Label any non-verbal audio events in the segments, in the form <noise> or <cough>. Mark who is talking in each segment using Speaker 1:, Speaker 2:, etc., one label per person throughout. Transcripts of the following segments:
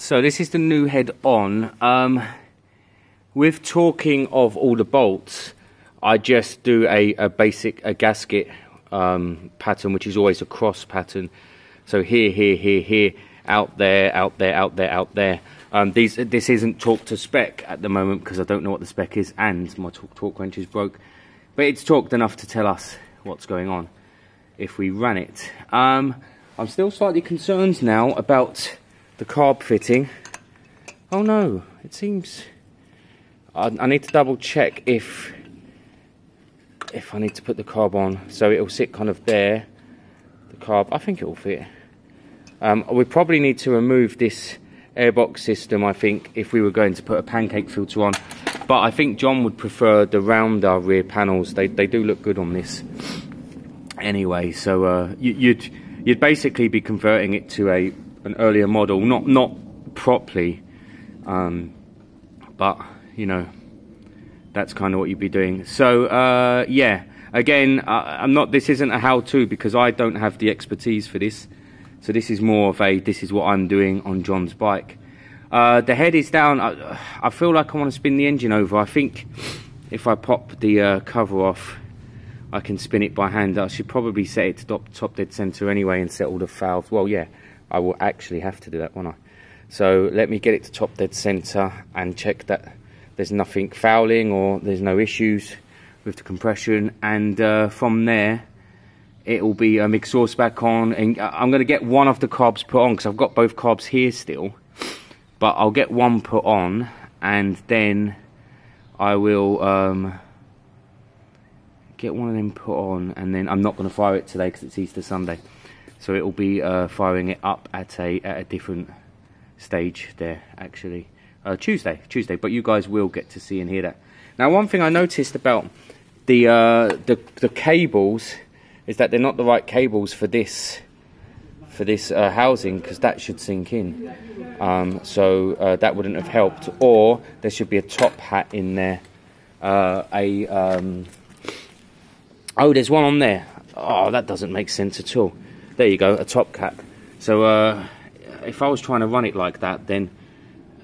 Speaker 1: So this is the new head on. Um, with torquing of all the bolts, I just do a, a basic a gasket um, pattern, which is always a cross pattern. So here, here, here, here, out there, out there, out there, out there. Um, these this isn't talk to spec at the moment because I don't know what the spec is, and my torque wrench is broke. But it's torqued enough to tell us what's going on if we ran it. Um, I'm still slightly concerned now about the carb fitting. Oh no, it seems... I, I need to double check if if I need to put the carb on so it'll sit kind of there. The carb, I think it will fit. Um, we probably need to remove this airbox system, I think, if we were going to put a pancake filter on. But I think John would prefer the rounder rear panels. They, they do look good on this. Anyway, so uh, you, you'd you'd basically be converting it to a an earlier model, not not properly, um, but you know that's kind of what you'd be doing. So uh, yeah, again, I'm not. This isn't a how-to because I don't have the expertise for this. So this is more of a this is what I'm doing on John's bike. Uh, the head is down. I, I, feel like I want to spin the engine over. I think if I pop the uh, cover off, I can spin it by hand. I should probably set it to top, top dead center anyway and set all the valves. Well, yeah, I will actually have to do that, won't I? So let me get it to top dead center and check that there's nothing fouling or there's no issues with the compression. And uh, from there, it will be um, exhaust back on and I'm going to get one of the carbs put on because I've got both carbs here still but I'll get one put on and then I will um, get one of them put on and then I'm not going to fire it today because it's Easter Sunday so it will be uh, firing it up at a, at a different stage there actually uh, Tuesday Tuesday but you guys will get to see and hear that now one thing I noticed about the uh, the, the cables is that they're not the right cables for this for this uh, housing because that should sink in. Um, so uh, that wouldn't have helped. Or there should be a top hat in there. Uh, a um, oh, there's one on there. Oh, that doesn't make sense at all. There you go, a top cap. So uh, if I was trying to run it like that, then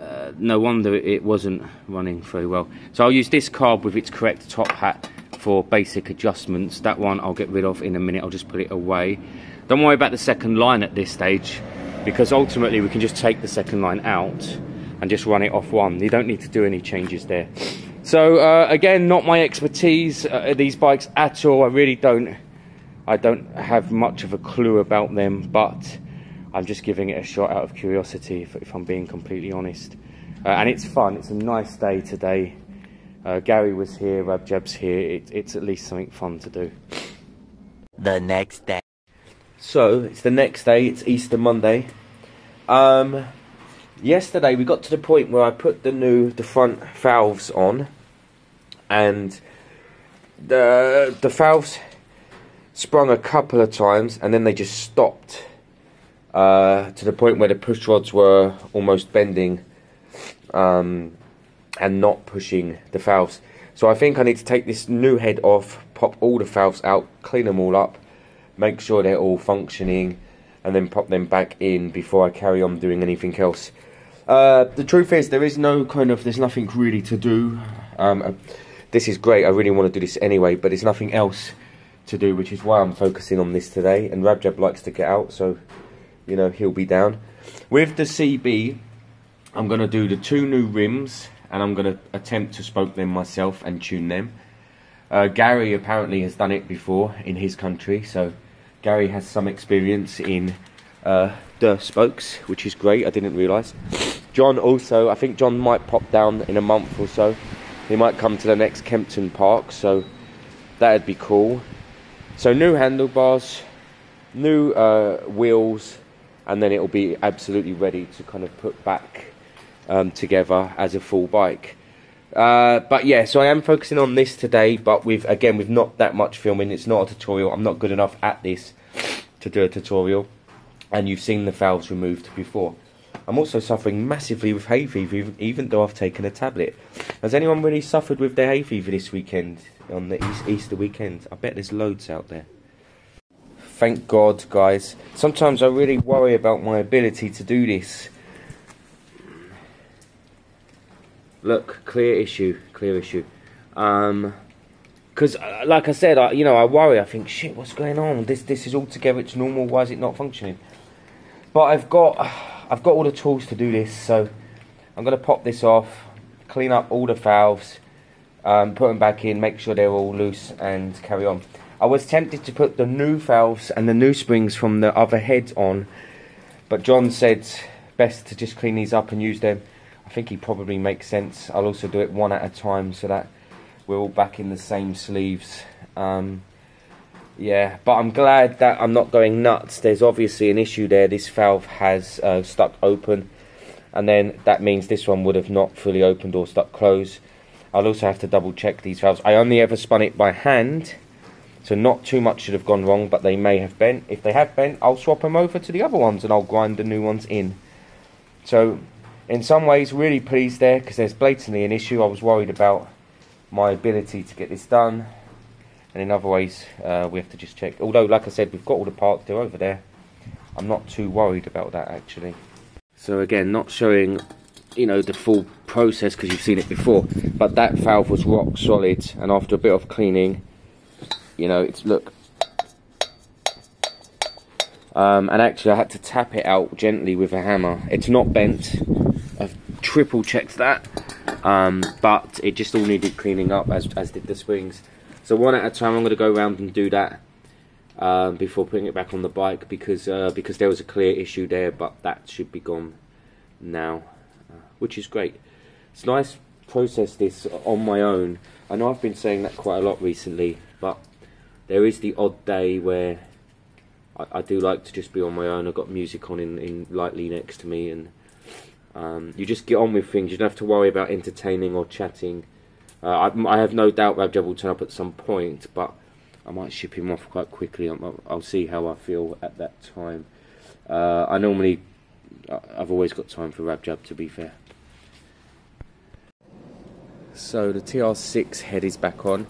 Speaker 1: uh, no wonder it wasn't running very well. So I'll use this carb with its correct top hat for basic adjustments. That one I'll get rid of in a minute. I'll just put it away. Don't worry about the second line at this stage because ultimately we can just take the second line out and just run it off one. You don't need to do any changes there. So uh, again, not my expertise uh, these bikes at all. I really don't. I don't have much of a clue about them, but I'm just giving it a shot out of curiosity, if, if I'm being completely honest. Uh, and it's fun. It's a nice day today. Uh, Gary was here, Rabjab's here. It, it's at least something fun to do.
Speaker 2: The next day.
Speaker 1: So it's the next day. It's Easter Monday. Um, yesterday we got to the point where I put the new the front valves on, and the the valves sprung a couple of times, and then they just stopped. Uh, to the point where the push rods were almost bending. Um, and not pushing the valves. So I think I need to take this new head off, pop all the valves out, clean them all up, make sure they're all functioning, and then pop them back in before I carry on doing anything else. Uh, the truth is, there is no kind of, there's nothing really to do. Um, uh, this is great, I really want to do this anyway, but there's nothing else to do, which is why I'm focusing on this today. And Rabjab likes to get out, so, you know, he'll be down. With the CB, I'm going to do the two new rims and I'm going to attempt to spoke them myself and tune them. Uh, Gary apparently has done it before in his country, so Gary has some experience in uh, the spokes, which is great. I didn't realise. John also, I think John might pop down in a month or so. He might come to the next Kempton Park, so that'd be cool. So new handlebars, new uh, wheels, and then it'll be absolutely ready to kind of put back um, together as a full bike. Uh, but yeah, so I am focusing on this today, but with again with not that much filming. It's not a tutorial. I'm not good enough at this to do a tutorial, and you've seen the valves removed before. I'm also suffering massively with hay fever, even though I've taken a tablet. Has anyone really suffered with their hay fever this weekend on the Easter weekend? I bet there's loads out there. Thank God, guys. Sometimes I really worry about my ability to do this Look, clear issue, clear issue. Um, because uh, like I said, I, you know, I worry. I think, shit, what's going on? This this is all together. It's normal. Why is it not functioning? But I've got I've got all the tools to do this. So I'm gonna pop this off, clean up all the valves, um, put them back in, make sure they're all loose, and carry on. I was tempted to put the new valves and the new springs from the other heads on, but John said best to just clean these up and use them. I think he probably makes sense. I'll also do it one at a time so that we're all back in the same sleeves. Um, yeah, but I'm glad that I'm not going nuts. There's obviously an issue there. This valve has uh, stuck open, and then that means this one would have not fully opened or stuck closed. I'll also have to double check these valves. I only ever spun it by hand, so not too much should have gone wrong, but they may have bent. If they have bent, I'll swap them over to the other ones and I'll grind the new ones in. So, in some ways, really pleased there because there's blatantly an issue. I was worried about my ability to get this done, and in other ways, uh, we have to just check. Although, like I said, we've got all the parts there over there. I'm not too worried about that actually. So again, not showing, you know, the full process because you've seen it before. But that valve was rock solid, and after a bit of cleaning, you know, it's look. Um, and actually, I had to tap it out gently with a hammer. It's not bent. I've triple checked that, um, but it just all needed cleaning up as as did the springs. So one at a time, I'm going to go around and do that um, before putting it back on the bike because uh, because there was a clear issue there, but that should be gone now, which is great. It's nice process this on my own. I know I've been saying that quite a lot recently, but there is the odd day where I, I do like to just be on my own. I've got music on in, in lightly next to me, and um, you just get on with things. You don't have to worry about entertaining or chatting. Uh, I, I have no doubt Rabjab will turn up at some point, but I might ship him off quite quickly. I'll, I'll see how I feel at that time. Uh, I normally, I've always got time for Rabjab, to be fair. So the TR6 head is back on.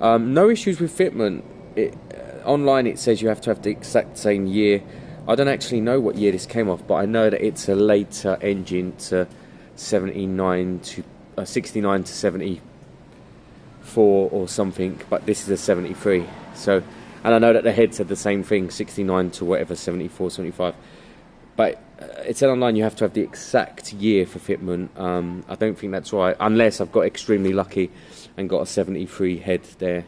Speaker 1: Um, no issues with fitment. It, uh, online it says you have to have the exact same year. I don't actually know what year this came off, but I know that it's a later engine to 79 to uh, 69 to 74 or something, but this is a 73. So, and I know that the head said the same thing, 69 to whatever 74, 75. But uh, it said online you have to have the exact year for fitment. Um, I don't think that's right, unless I've got extremely lucky and got a 73 head there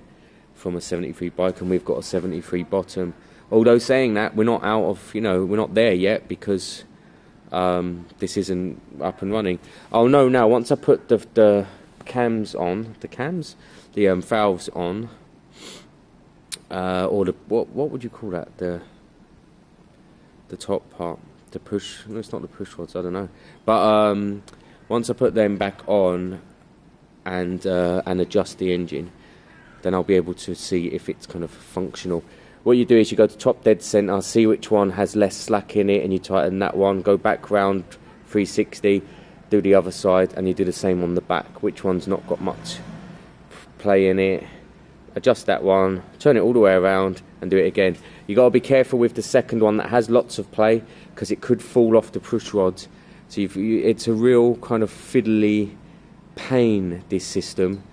Speaker 1: from a 73 bike, and we've got a 73 bottom. Although saying that, we're not out of, you know, we're not there yet because um, this isn't up and running. Oh no! now once I put the the cams on, the cams, the um, valves on, uh, or the what what would you call that? The the top part, the push. No, it's not the push rods. I don't know. But um, once I put them back on and uh, and adjust the engine, then I'll be able to see if it's kind of functional. What you do is you go to top dead center, see which one has less slack in it, and you tighten that one. Go back round 360, do the other side, and you do the same on the back. Which one's not got much play in it? Adjust that one, turn it all the way around, and do it again. You got to be careful with the second one that has lots of play because it could fall off the push rods. So you, it's a real kind of fiddly pain. This system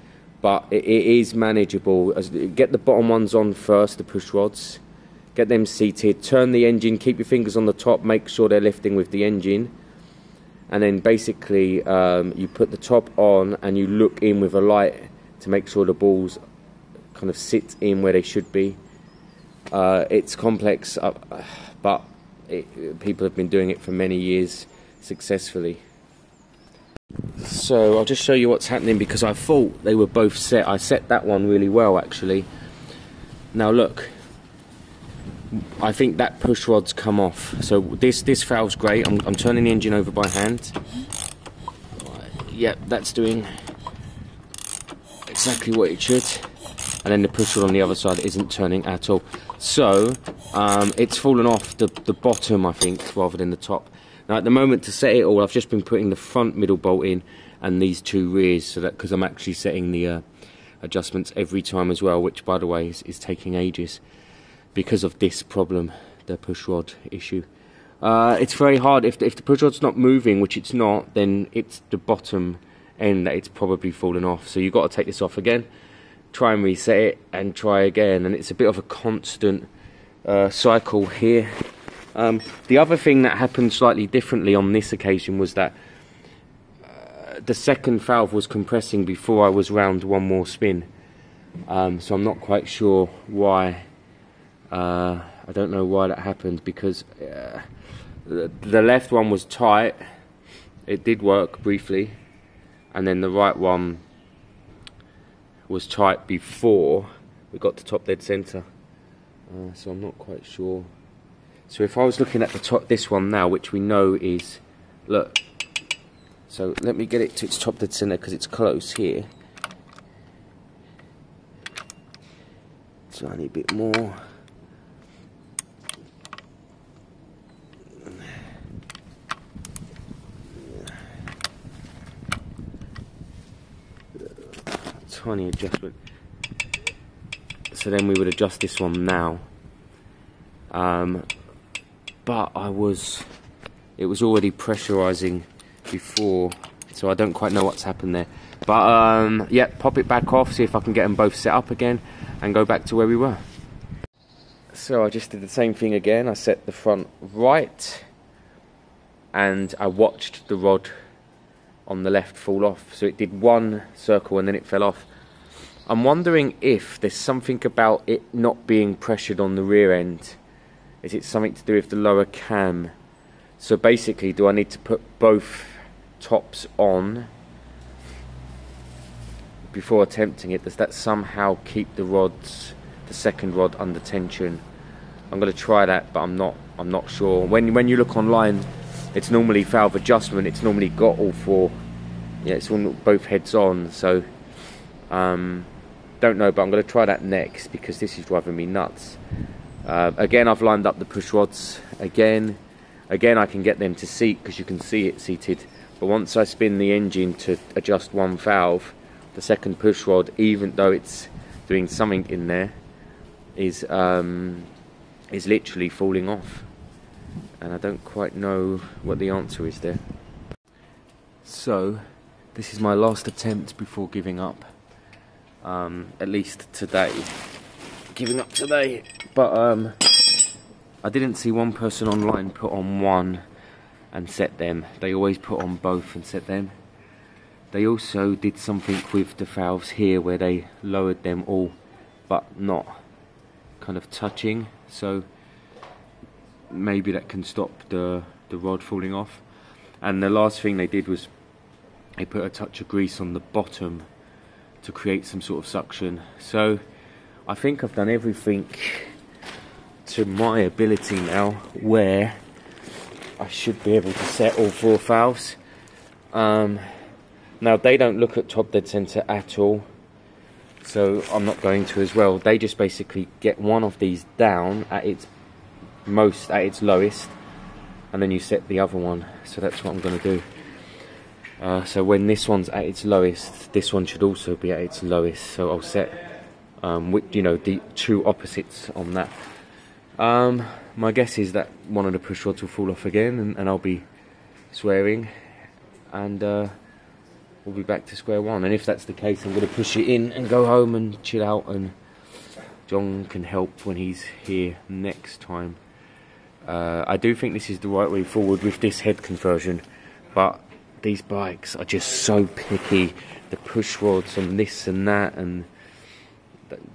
Speaker 1: but it, it is manageable. As, get the bottom ones on first, the push rods. Get them seated. Turn the engine. Keep your fingers on the top. Make sure they're lifting with the engine. And then basically, um, you put the top on and you look in with a light to make sure the balls kind of sit in where they should be. Uh, it's complex, uh, it, people have been doing it for many years successfully. So I'll just show you what's happening because I thought they were both set. I set that one really well actually. Now look, I think that push rod's come off. So this this valve's great. I'm, I'm turning the engine over by hand. Yep, that's doing exactly what it should. And then the push rod on the other side isn't turning at all. So um, it's fallen off the, the bottom, I think, rather than the top. Now at the moment to set it all, I've just been putting the front middle bolt in and these two rears, so that because I'm actually setting the uh, adjustments every time as well, which by the way is, is, taking ages because of this problem, the push rod issue. Uh, it's very hard if if the push rod's not moving, which it's not, then it's the bottom end that it's probably fallen off. So you've got to take this off again, try and reset it, and try again. And it's a bit of a constant uh, cycle here. Um, the other thing that happened slightly differently on this occasion was that uh, the second valve was compressing before I was round one more spin. Um, so I'm not quite sure why. Uh, I don't know why that happened because uh, the, the left one was tight. It did work briefly, and then the right one was tight before we got to top dead center. Uh, so I'm not quite sure. So if I was looking at the top, this one now, which we know is, look. So let me get it to its top dead center because it's close here. Tiny bit more. Tiny adjustment. So then we would adjust this one now. Um, but I was, it was already pressurizing before, so I don't quite know what's happened there. But um, yeah, pop it back off, see if I can get them both set up again, and go back to where we were. So I just did the same thing again. I set the front right, and I watched the rod on the left fall off. So it did one circle and then it fell off. I'm wondering if there's something about it not being pressured on the rear end. Is it something to do with the lower cam? So basically, do I need to put both tops on before attempting it? Does that somehow keep the rods, the second rod, under tension? I'm going to try that, but I'm not. I'm not sure. When when you look online, it's normally valve adjustment. It's normally got all four. Yeah, it's all both heads on. So. Um, don't know, but I'm going to try that next because this is driving me nuts. Uh, again, I've lined up the push rods. Again, again, I can get them to seat because you can see it seated. But once I spin the engine to adjust one valve, the second push rod, even though it's doing something in there, is um, is literally falling off. And I don't quite know what the answer is there. So, this is my last attempt before giving up um, at least today. Giving up today, but um, I didn't see one person online put on one and set them. They always put on both and set them. They also did something with the valves here where they lowered them all, but not kind of touching. So maybe that can stop the the rod falling off. And the last thing they did was they put a touch of grease on the bottom to create some sort of suction. So I think I've done everything to my ability now where I should be able to set all four valves. Um, now they don't look at top dead center at all, so I'm not going to as well. They just basically get one of these down at its most, at its lowest, and then you set the other one. So that's what I'm going to do. Uh, so when this one's at its lowest, this one should also be at its lowest. So I'll set, um, with, you know, the two opposites on that. Um, my guess is that one of the push rods will fall off again, and, and I'll be swearing, and uh, we'll be back to square one. And if that's the case, I'm going to push it in and go home and chill out, and John can help when he's here next time. Uh, I do think this is the right way forward with this head conversion, but these bikes are just so picky. The push rods and this and that, and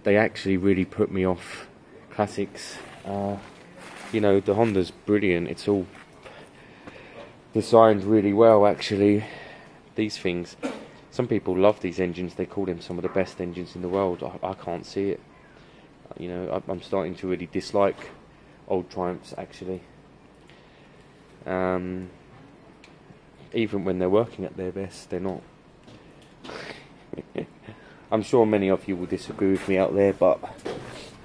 Speaker 1: they actually really put me off. Classics, uh, you know, the Honda's brilliant. It's all designed really well, actually. These things, some people love these engines. They call them some of the best engines in the world. I, I can't see it. You know, I'm starting to really dislike old Triumphs, actually. Um, even when they're working at their best, they're not. <laughs> I'm sure many of you will disagree with me out there, but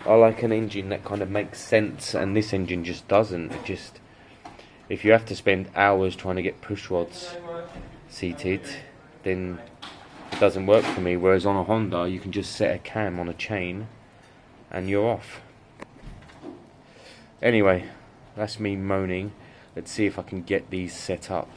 Speaker 1: I like an engine that kind of makes sense, and this engine just doesn't. It just, if you have to spend hours trying to get push rods seated, then it doesn't work for me. Whereas on a Honda, you can just set a cam on a chain, and you're off. Anyway, that's me moaning. Let's see if I can get these set up.